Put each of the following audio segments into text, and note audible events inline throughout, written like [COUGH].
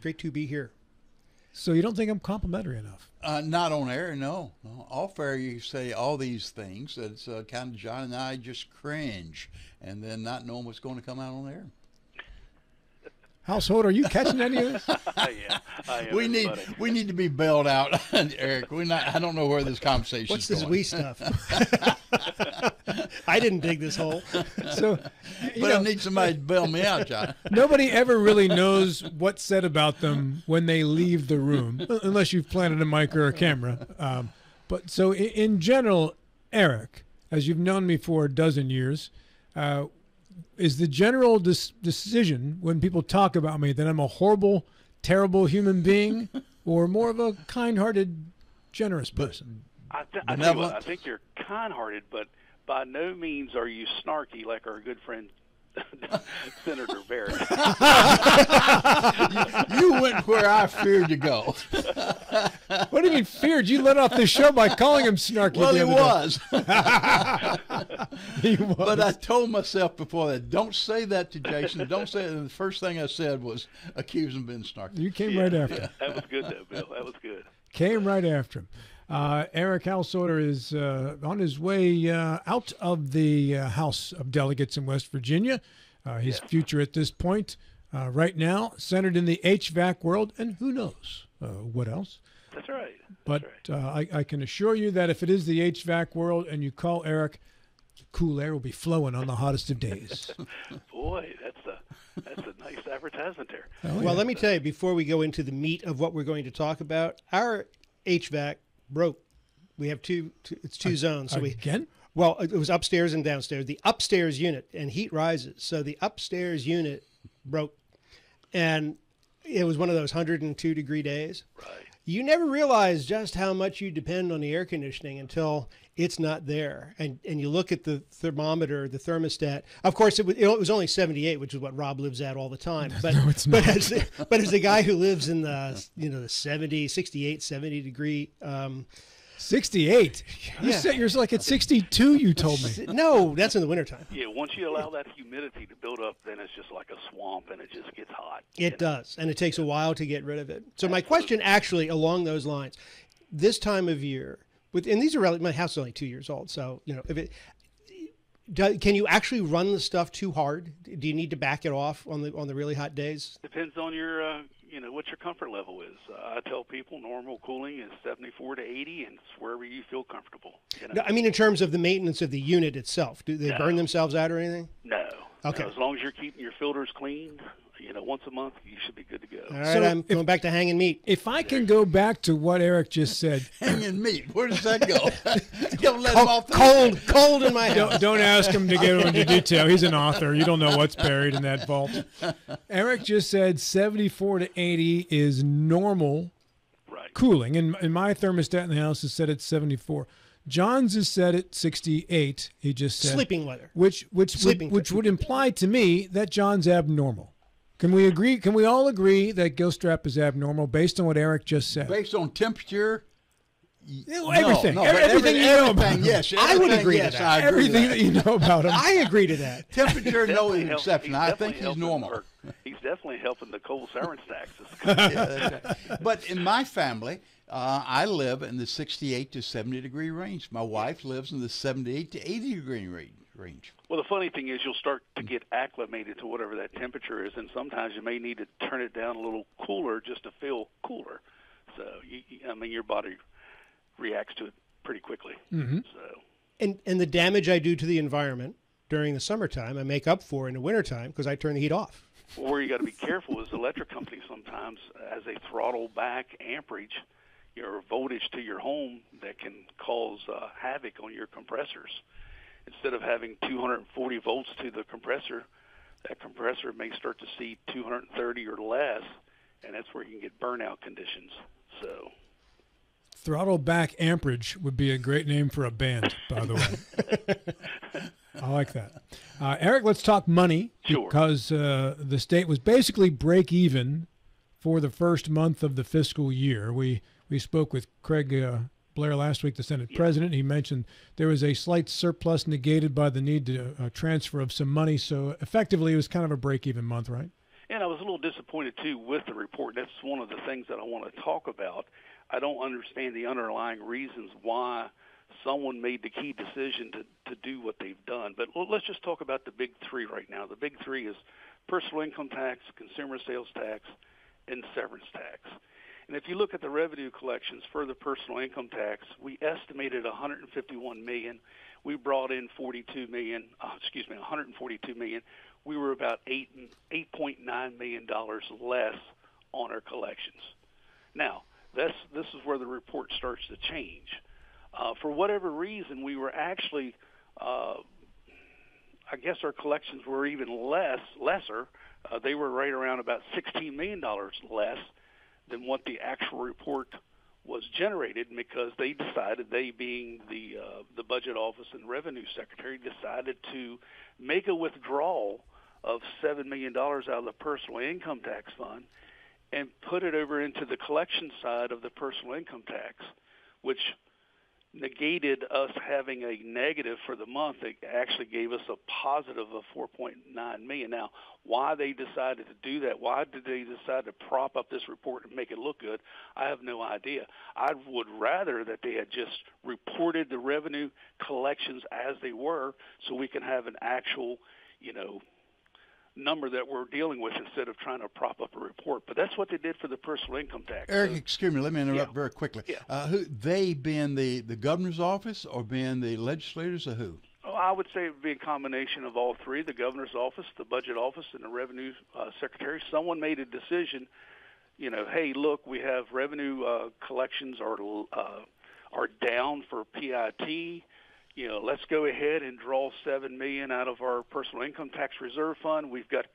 Great to be here. So you don't think I'm complimentary enough? Uh, not on air, no. no. Off air, you say all these things. It's uh, kind of John and I just cringe, and then not knowing what's going to come out on air. Household, are you catching any of this? [LAUGHS] yeah, I am, we need everybody. we need to be bailed out, [LAUGHS] Eric. We not. I don't know where this conversation What's is this going. we stuff? [LAUGHS] I didn't dig this hole. So, you But I need somebody to bail me out, John. nobody ever really knows what's said about them when they leave the room, unless you've planted a mic or a camera. Um, but so, in, in general, Eric, as you've known me for a dozen years, uh, is the general dis- decision when people talk about me that I'm a horrible, terrible human being, [LAUGHS] or more of a kind-hearted, generous person? I, th- I, tell you. I think you're kind-hearted, but by no means are you snarky like our good friend [LAUGHS] Senator Barrett. [LAUGHS] You went where I feared to go. What do you mean feared? You let off the show by calling him snarky. Well, the he was. [LAUGHS] He was. But I told myself before that, don't say that to Jason. Don't say it. And the first thing I said was accuse him of being snarky. you came right after. him. that was good, though, Bill. That was good. Came right after him. Uh, Eric Householder is uh, on his way uh, out of the uh, House of Delegates in West Virginia. Uh, his future at this point, uh, right now, centered in the HVAC world, and who knows uh, what else. That's right. But right. uh, I, I can assure you that if it is the HVAC world and you call Eric, cool air will be flowing on the hottest of days. [LAUGHS] Boy, that's a that's a nice advertisement there. Well, let me tell you before we go into the meat of what we're going to talk about, our HVAC broke. We have two, two it's two zones. So we Again? well, it was upstairs and downstairs. The upstairs unit and heat rises. So the upstairs unit broke and it was one of those 102 degree days. Right. You never realize just how much you depend on the air conditioning until it's not there. And and you look at the thermometer, the thermostat. Of course, it was, it was only 78, which is what Rob lives at all the time. [LAUGHS] But No, it's but not. as but as a guy who lives in the you know the 70, 68, 70 degree. Um, 68. You Yeah. set yours like at 62, you told me. [LAUGHS] no, that's in the wintertime. Yeah, once you allow that humidity to build up, then it's just like a swamp, and it just gets hot. It does, and it takes a while to get rid of it. So my question, actually, along those lines, this time of year, with and these are rel- my house is only two years old, so you know if it. Do, can you actually run the stuff too hard? Do you need to back it off on the on the really hot days? Depends on your, uh, you know, what your comfort level is. Uh, I tell people normal cooling is 74 to 80, and it's wherever you feel comfortable. You know? No, I mean, in terms of the maintenance of the unit itself, do they No. burn themselves out or anything? no. Okay. No, as long as you're keeping your filters clean, you know, once a month, you should be good to go. All right, So I'm if- going back to hanging meat. If I can go back to what Eric just said, [LAUGHS] Hanging meat. Where does that go? [LAUGHS] [LAUGHS] don't let him off the Cold, cold in my house. don't, don't ask him to get into detail. He's an author. You don't know what's buried in that vault. Eric just said 74 to 80 is normal Right. cooling, and, and my thermostat in the house is set at 74. John's is set at 68. He just said Sleeping weather. which which Sleeping would, which would imply to me that John's abnormal. Can we agree? Can we all agree that Gilstrap is abnormal based on what Eric just said? Based on temperature. y- no, everything. no, Every- but everything you know about him. yes. I would everything, agree to that. Agree with Everything that you know about him. I agree to that. [LAUGHS] Temperature, no exception. I think he's normal. or He's definitely helping the coal severance taxes. [LAUGHS] Yeah, right. But in my family, uh, I live in the 68 to 70 degree range. My wife lives in the 78 to 80 degree ra- range. Well, the funny thing is, you'll start to get acclimated to whatever that temperature is, and sometimes you may need to turn it down a little cooler just to feel cooler. So, you, you- I mean, your body reacts to it pretty quickly. Mm-hmm. So, And and the damage I do to the environment during the summertime, I make up for in the wintertime because I turn the heat off. where you got to be careful is electric companies sometimes, as they throttle back amperage, your voltage to your home, that can cause uh, havoc on your compressors. Instead of having 240 volts to the compressor, that compressor may start to see 230 or less, and that's where you can get burnout conditions. So, Throttle back amperage would be a great name for a band, by the way. [LAUGHS] I like that. Uh, Eric, let's talk money Sure. because uh, the state was basically break even for the first month of the fiscal year. We we spoke with Craig uh, Blair last week, the Senate president. He mentioned there was a slight surplus negated by the need to uh, transfer of some money. So effectively, it was kind of a break even month, right? And I was a little disappointed too with the report. That's one of the things that I want to talk about. I don't understand the underlying reasons why someone made the key decision to, to do what they've done. But let's just talk about the big three right now. The big three is personal income tax, consumer sales tax, and severance tax. And if you look at the revenue collections for the personal income tax, we estimated 151 million. We brought in 42 million. Uh, excuse me, 142 million. We were about eight 8.9 million dollars less on our collections. Now, this this is where the report starts to change. Uh, for whatever reason, we were actually, uh, I guess, our collections were even less lesser. Uh, they were right around about 16 million dollars less than what the actual report was generated because they decided they being the uh, the budget office and revenue secretary decided to make a withdrawal of seven million dollars out of the personal income tax fund and put it over into the collection side of the personal income tax, which negated us having a negative for the month. It actually gave us a positive of 4.9 million. Now, why they decided to do that, why did they decide to prop up this report and make it look good, I have no idea. I would rather that they had just reported the revenue collections as they were so we can have an actual, you know, number that we're dealing with instead of trying to prop up a report. But that's what they did for the personal income tax. Eric, so, excuse me, let me interrupt yeah. very quickly. Yeah. Uh, who they being the the governor's office or being the legislators or who? Oh, I would say it would be a combination of all three: the governor's office, the budget office, and the revenue uh, secretary. Someone made a decision. You know, hey, look, we have revenue uh, collections are uh, are down for PIT you know, let's go ahead and draw seven million out of our personal income tax reserve fund. We've got,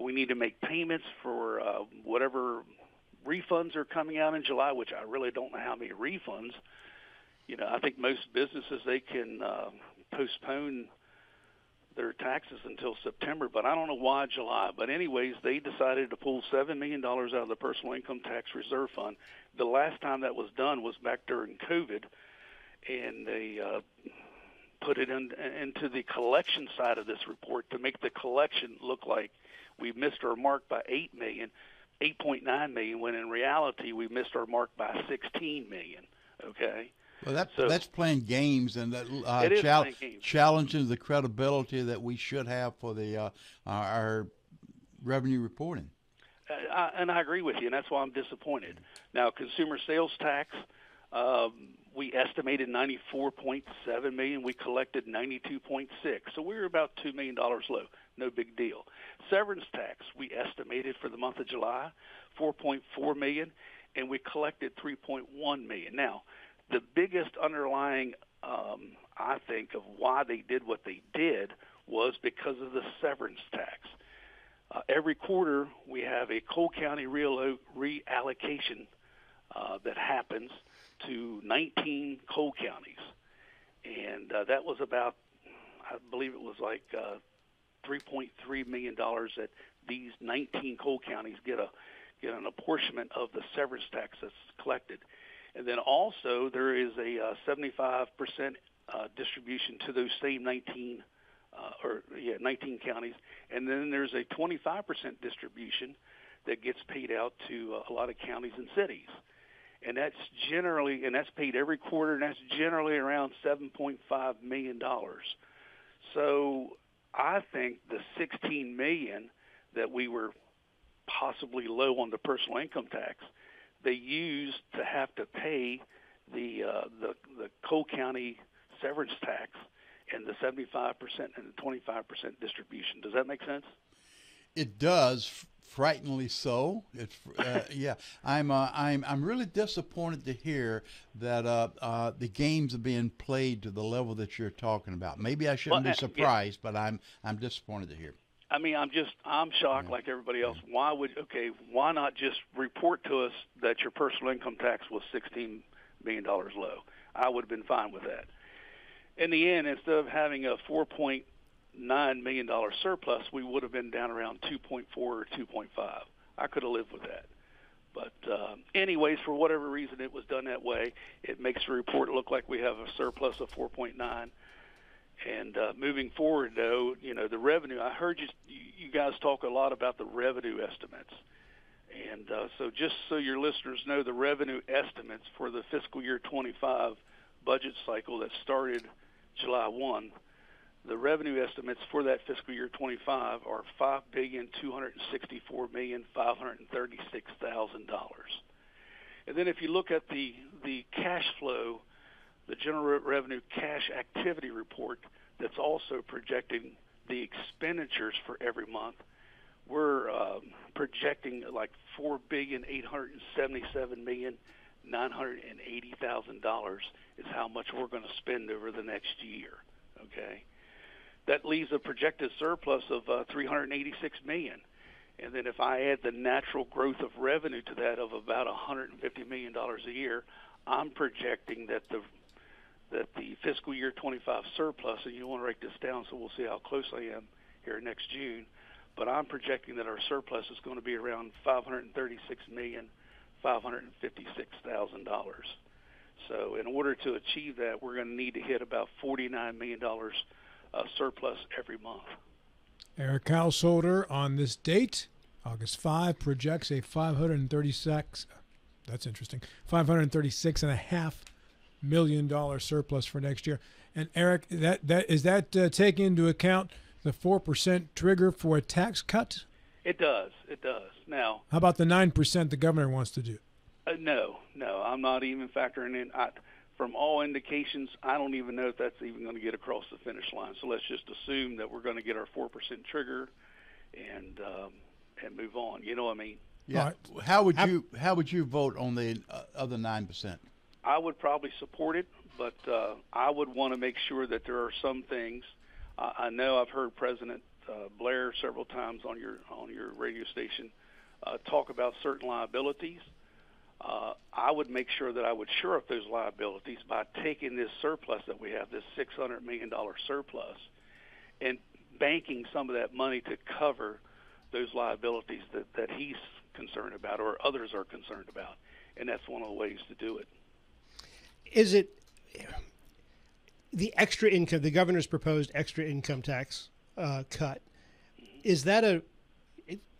we need to make payments for uh, whatever refunds are coming out in July, which I really don't know how many refunds. You know, I think most businesses they can uh, postpone their taxes until September, but I don't know why July. But anyways, they decided to pull seven million dollars out of the personal income tax reserve fund. The last time that was done was back during COVID, and they uh, put it in, into the collection side of this report to make the collection look like we missed our mark by 8 million, 8.9 million, when in reality we missed our mark by 16 million. Okay. Well, that, So- that's playing games and that uh, is chal- games. challenging the credibility that we should have for the uh, our, our revenue reporting. Uh, I, and I agree with you, and that's why I'm disappointed. Now, consumer sales tax, um, we estimated 94.7 million. We collected 92.6, so we were about two million dollars low. No big deal. Severance tax, we estimated for the month of July 4.4 million, and we collected 3.1 million. Now, the biggest underlying, um, I think, of why they did what they did was because of the severance tax. Uh, every quarter, we have a coal County real- reallocation uh, that happens to 19 coal counties, and uh, that was about, I believe it was like uh, 3.3 million dollars that these 19 coal counties get a get an apportionment of the severance tax that's collected, and then also there is a uh, 75 percent uh, distribution to those same 19 uh, or yeah 19 counties, and then there's a 25 percent distribution that gets paid out to uh, a lot of counties and cities and that's generally and that's paid every quarter and that's generally around 7.5 million dollars. So i think the 16 million that we were possibly low on the personal income tax they used to have to pay the uh, the the coal County severance tax and the 75% and the 25% distribution. Does that make sense? It does, frighteningly so. It's uh, yeah. I'm uh, I'm I'm really disappointed to hear that uh, uh, the games are being played to the level that you're talking about. Maybe I shouldn't Well, be uh, yeah. surprised, but I'm I'm disappointed to hear. I mean, I'm just I'm shocked like everybody else. Why would okay? Why not just report to us that your personal income tax was 16 million dollars low? I would have been fine with that. In the end, instead of having a 4.9 million dollar surplus, we would have been down around 2.4 or 2.5. I could have lived with that. But um, anyways, for whatever reason, it was done that way. It makes the report look like we have a surplus of 4.9 And uh, moving forward, though, you know the revenue. I heard you you guys talk a lot about the revenue estimates, and uh, so just so your listeners know, the revenue estimates for the fiscal year 25 budget cycle that started July 1, the revenue estimates for that fiscal year 25 are five billion two hundred sixty-four million five hundred thirty-six thousand dollars. And then if you look at the the cash flow the general revenue cash activity report that's also projecting the expenditures for every month. We're um, projecting like four billion eight hundred seventy-seven million nine hundred and eighty thousand dollars is how much we're going to spend over the next year. Okay, that leaves a projected surplus of uh, three hundred eighty-six million. And then if I add the natural growth of revenue to that of about $150 million a year, I'm projecting that the that the fiscal year 25 surplus, and you want to write this down so we'll see how close I am here next June, but I'm projecting that our surplus is going to be around 536 million, five hundred fifty-six thousand dollars. So, in order to achieve that, we're going to need to hit about 49 million dollars uh, surplus every month. Eric Householder on this date, August 5, projects a 536. That's interesting. 536 and a half million dollar surplus for next year. And Eric, that that is that uh, taking into account the four percent trigger for a tax cut? It does. It does. Now, how about the nine percent the governor wants to do? Uh, no, no, I'm not even factoring in. I, from all indications, I don't even know if that's even going to get across the finish line. So let's just assume that we're going to get our four percent trigger, and um, and move on. You know what I mean? Yeah. Right. How would you how would you vote on the uh, other nine percent? I would probably support it, but uh, I would want to make sure that there are some things. Uh, I know I've heard President uh, Blair several times on your on your radio station uh, talk about certain liabilities. Uh, I would make sure that I would shore up those liabilities by taking this surplus that we have, this six hundred million dollar surplus, and banking some of that money to cover those liabilities that, that he's concerned about or others are concerned about. And that's one of the ways to do it is it the extra income? The governor's proposed extra income tax uh, cut. Is that a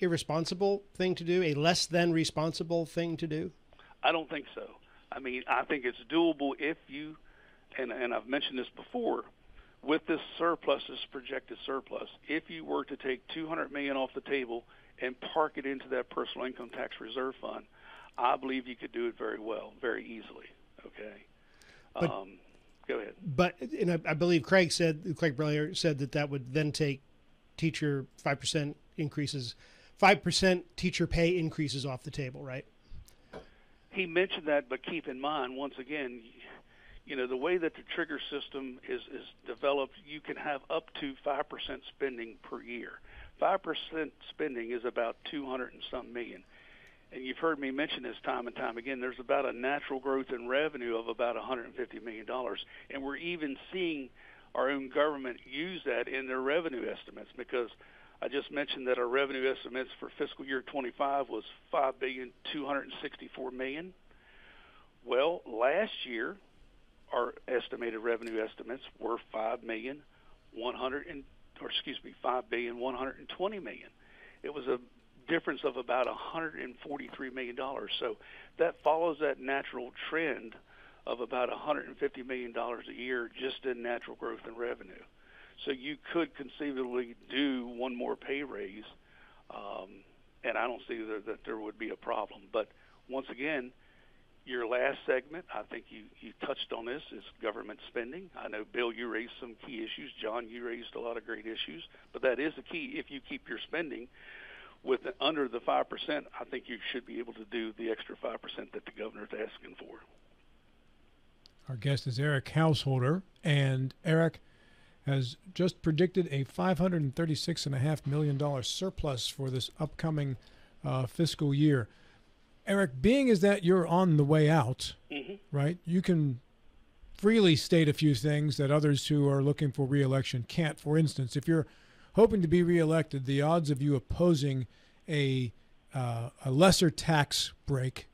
irresponsible thing to do? A less than responsible thing to do? I don't think so. I mean, I think it's doable if you, and and I've mentioned this before, with this surplus, this projected surplus, if you were to take 200 million off the table and park it into that personal income tax reserve fund, I believe you could do it very well, very easily. Okay. But, um, go ahead. But and I, I, believe Craig said Craig Blair said that that would then take teacher five percent increases, five percent teacher pay increases off the table, right? He mentioned that, but keep in mind once again, you know the way that the trigger system is is developed, you can have up to five percent spending per year. Five percent spending is about two hundred and some million and you've heard me mention this time and time again, there's about a natural growth in revenue of about $150 million. And we're even seeing our own government use that in their revenue estimates because I just mentioned that our revenue estimates for fiscal year 25 was $5,264 million. Well, last year, our estimated revenue estimates were $5 million, 100 and, or excuse me, $5 billion, 120 million. It was a difference of about $143 million. So that follows that natural trend of about $150 million a year just in natural growth and revenue. So you could conceivably do one more pay raise, um, and I don't see that, that there would be a problem. But once again, your last segment, I think you, you touched on this, is government spending. I know, Bill, you raised some key issues. John, you raised a lot of great issues. But that is the key. If you keep your spending with under the five percent, I think you should be able to do the extra five percent that the governor is asking for. Our guest is Eric Householder, and Eric has just predicted a $536.5 million surplus for this upcoming uh, fiscal year. Eric, being is that you're on the way out, mm-hmm. right, you can freely state a few things that others who are looking for reelection can't. For instance, if you're hoping to be reelected, the odds of you opposing a uh, a lesser tax break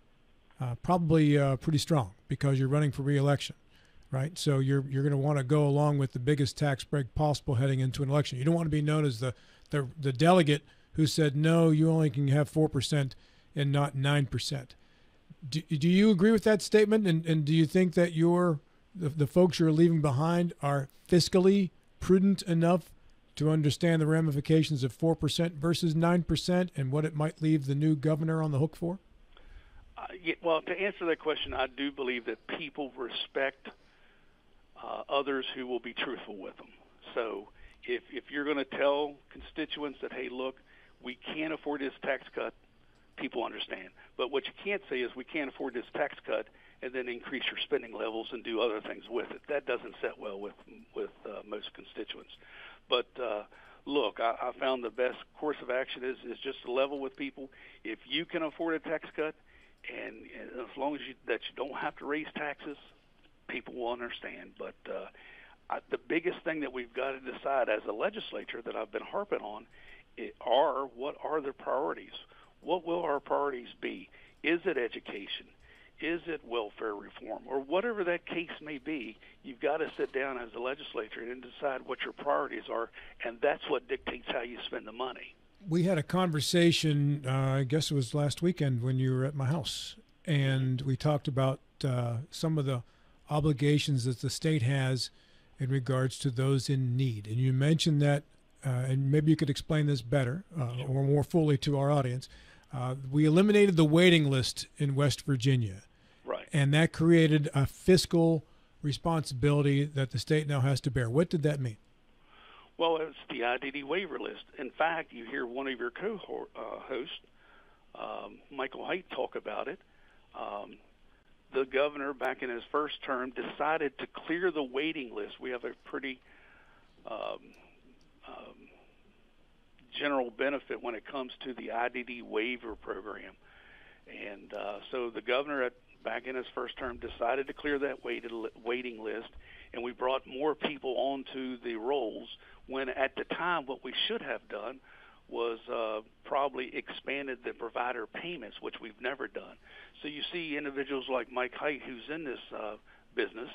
uh, probably uh, pretty strong because you're running for reelection. Right? So you're you're going to want to go along with the biggest tax break possible heading into an election. You don't want to be known as the the, the delegate who said no, you only can have four percent and not nine percent. Do, do you agree with that statement? And and do you think that your the, the folks you're leaving behind are fiscally prudent enough to understand the ramifications of 4% versus 9% and what it might leave the new governor on the hook for? Uh, yeah, well, to answer that question, I do believe that people respect uh, others who will be truthful with them. So if, if you're going to tell constituents that, hey, look, we can't afford this tax cut, people understand. But what you can't say is we can't afford this tax cut and then increase your spending levels and do other things with it. That doesn't set well with with uh, most constituents. But uh, look, I, I found the best course of action is is just to level with people. If you can afford a tax cut, and, and as long as you that you don't have to raise taxes, people will understand. But uh, I, the biggest thing that we've got to decide as a legislature that I've been harping on it are what are the priorities? What will our priorities be? Is it education? is it welfare reform or whatever that case may be you've got to sit down as a legislature and decide what your priorities are and that's what dictates how you spend the money we had a conversation uh, i guess it was last weekend when you were at my house and we talked about uh, some of the obligations that the state has in regards to those in need and you mentioned that uh, and maybe you could explain this better uh, or more fully to our audience uh, we eliminated the waiting list in West Virginia. Right. And that created a fiscal responsibility that the state now has to bear. What did that mean? Well, it's the IDD waiver list. In fact, you hear one of your co-hosts, um, Michael Haight, talk about it. Um, the governor, back in his first term, decided to clear the waiting list. We have a pretty um, um, general benefit when it comes to the IDD waiver program. And uh, so the governor, at, back in his first term, decided to clear that waited, waiting list, and we brought more people onto the rolls. When at the time, what we should have done was uh, probably expanded the provider payments, which we've never done. So you see individuals like Mike Haight, who's in this uh, business,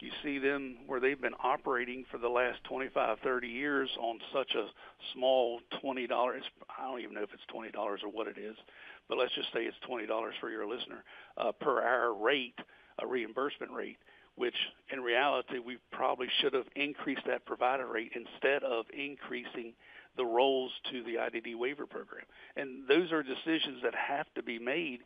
you see them where they've been operating for the last 25, 30 years on such a small $20. I don't even know if it's $20 or what it is, but let's just say it's $20 for your listener uh, per hour rate, a reimbursement rate, which in reality we probably should have increased that provider rate instead of increasing the rolls to the IDD waiver program. And those are decisions that have to be made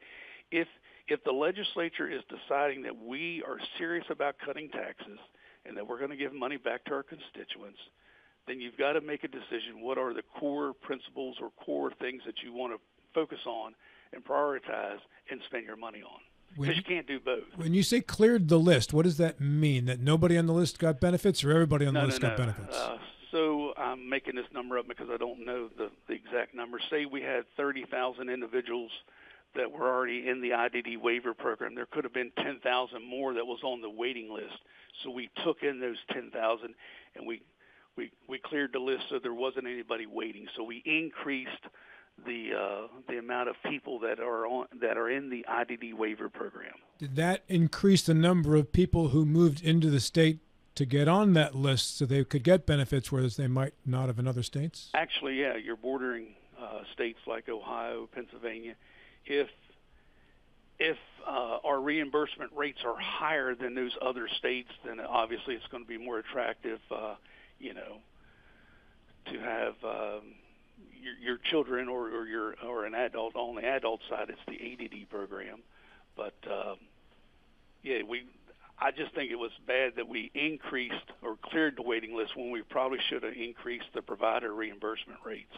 if if the legislature is deciding that we are serious about cutting taxes and that we're going to give money back to our constituents, then you've got to make a decision. What are the core principles or core things that you want to focus on and prioritize and spend your money on? Because you can't do both. When you say cleared the list, what does that mean? That nobody on the list got benefits, or everybody on no, the list no, got no. benefits? Uh, so I'm making this number up because I don't know the, the exact number. Say we had 30,000 individuals that were already in the IDD waiver program. There could have been 10,000 more that was on the waiting list. So we took in those 10,000 and we we we cleared the list so there wasn't anybody waiting. So we increased the uh, the amount of people that are on that are in the IDD waiver program. Did that increase the number of people who moved into the state to get on that list so they could get benefits, whereas they might not have in other states? Actually, yeah, you're bordering uh, states like Ohio, Pennsylvania if if uh, our reimbursement rates are higher than those other states, then obviously it's going to be more attractive, uh, you know, to have um, your, your children or, or your or an adult on the adult side. It's the ADD program, but um, yeah, we. I just think it was bad that we increased or cleared the waiting list when we probably should have increased the provider reimbursement rates.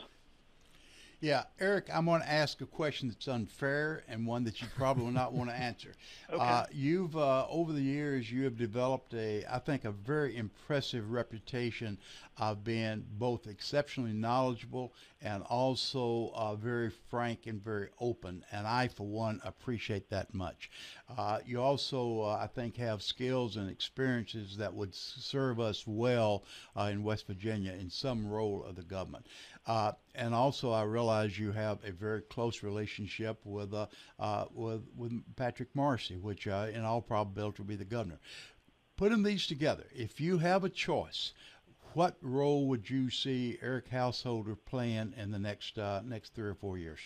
Yeah, Eric, I'm going to ask a question that's unfair and one that you probably will not want to answer. [LAUGHS] Okay. Uh, you've uh, over the years you have developed a, I think, a very impressive reputation of being both exceptionally knowledgeable and also uh, very frank and very open. And I, for one, appreciate that much. Uh, you also, uh, I think, have skills and experiences that would serve us well uh, in West Virginia in some role of the government. And also, I realize you have a very close relationship with uh, uh, with with Patrick Morrisey, which uh, in all probability will be the governor. putting these together, if you have a choice, what role would you see Eric Householder playing in the next uh, next three or four years?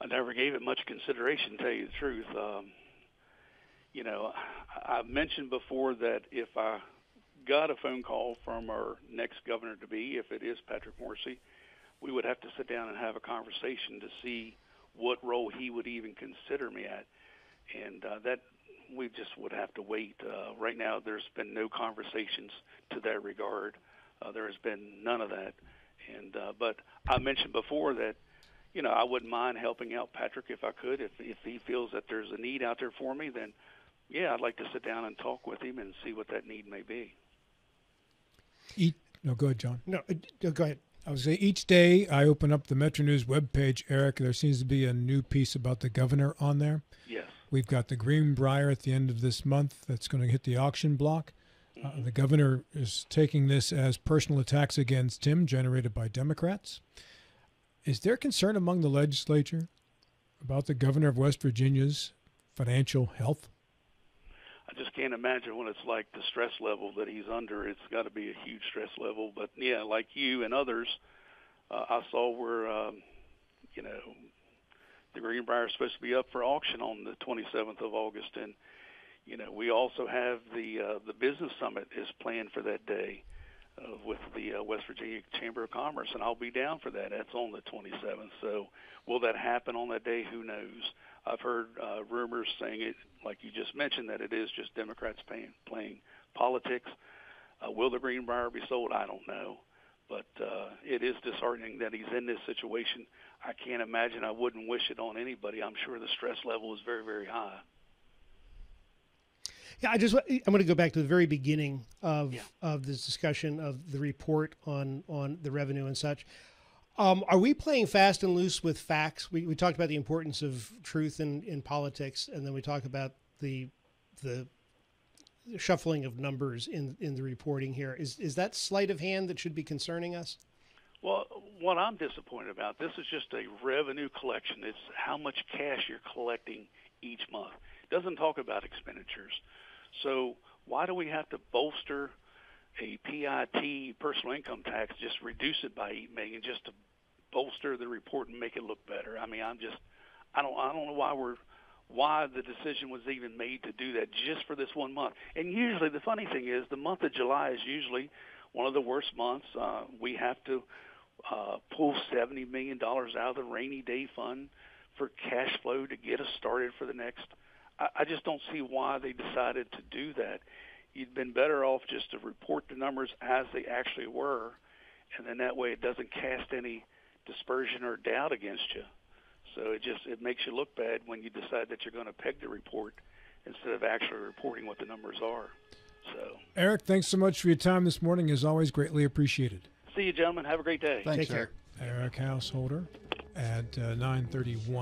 I never gave it much consideration, to tell you the truth. Um, you know, I've mentioned before that if I got a phone call from our next governor to be, if it is Patrick Morrisey, we would have to sit down and have a conversation to see what role he would even consider me at, and uh, that we just would have to wait. Uh, right now, there's been no conversations to that regard. Uh, there has been none of that, and uh, but I mentioned before that you know, I wouldn't mind helping out Patrick if I could. If if he feels that there's a need out there for me, then yeah, I'd like to sit down and talk with him and see what that need may be. Eat. No, go ahead, John. No, uh, go ahead. I would say each day I open up the Metro News webpage, Eric. There seems to be a new piece about the governor on there. Yes. We've got the Greenbrier at the end of this month that's going to hit the auction block. Uh, the governor is taking this as personal attacks against him generated by Democrats. Is there concern among the legislature about the governor of West Virginia's financial health? I just can't imagine what it's like the stress level that he's under. It's got to be a huge stress level. But yeah, like you and others, uh, I saw where um, you know the Greenbrier is supposed to be up for auction on the 27th of August, and you know we also have the uh, the business summit is planned for that day uh, with the uh, West Virginia Chamber of Commerce, and I'll be down for that. That's on the 27th. So will that happen on that day? Who knows? I've heard uh, rumors saying it, like you just mentioned, that it is just Democrats paying, playing politics. Uh, will the Greenbrier be sold? I don't know. But uh, it is disheartening that he's in this situation. I can't imagine. I wouldn't wish it on anybody. I'm sure the stress level is very, very high. Yeah, I just I'm going to go back to the very beginning of Yeah. of this discussion of the report on on the revenue and such. Um, are we playing fast and loose with facts? We, we talked about the importance of truth in, in politics, and then we talk about the the shuffling of numbers in in the reporting here. Is is that sleight of hand that should be concerning us? Well, what I'm disappointed about, this is just a revenue collection. It's how much cash you're collecting each month. It doesn't talk about expenditures. So why do we have to bolster a PIT personal income tax, just reduce it by eight million just to bolster the report and make it look better? I mean, I'm just I don't I don't know why we're why the decision was even made to do that just for this one month. And usually the funny thing is the month of July is usually one of the worst months. Uh, we have to uh, pull seventy million dollars out of the rainy day fund for cash flow to get us started for the next. I, I just don't see why they decided to do that. You'd been better off just to report the numbers as they actually were, and then that way it doesn't cast any dispersion or doubt against you. So it just it makes you look bad when you decide that you're going to peg the report instead of actually reporting what the numbers are. So Eric, thanks so much for your time this morning. As always, greatly appreciated. see you, gentlemen. Have a great day. Thanks, Take care. Eric. Eric Householder at uh, 931.